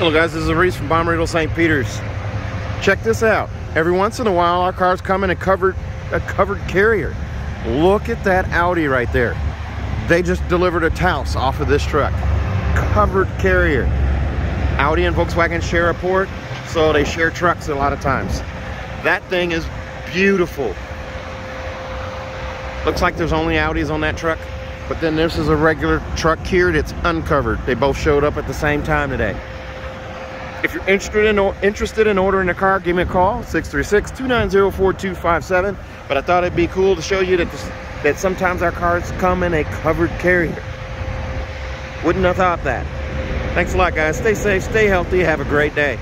Hello guys, this is Reese from Bommarito St. Peter's. Check this out. Every once in a while, our cars come in a covered, a covered carrier. Look at that Audi right there. They just delivered a Taos off of this truck. Covered carrier. Audi and Volkswagen share a port, so they share trucks a lot of times. That thing is beautiful. Looks like there's only Audis on that truck, but then this is a regular truck here that's uncovered. They both showed up at the same time today. If you're interested in interested in ordering a car, give me a call, 636-290-4257. But I thought it'd be cool to show you that this, that sometimes our cars come in a covered carrier. Wouldn't have thought that. Thanks a lot, guys. Stay safe, stay healthy, have a great day.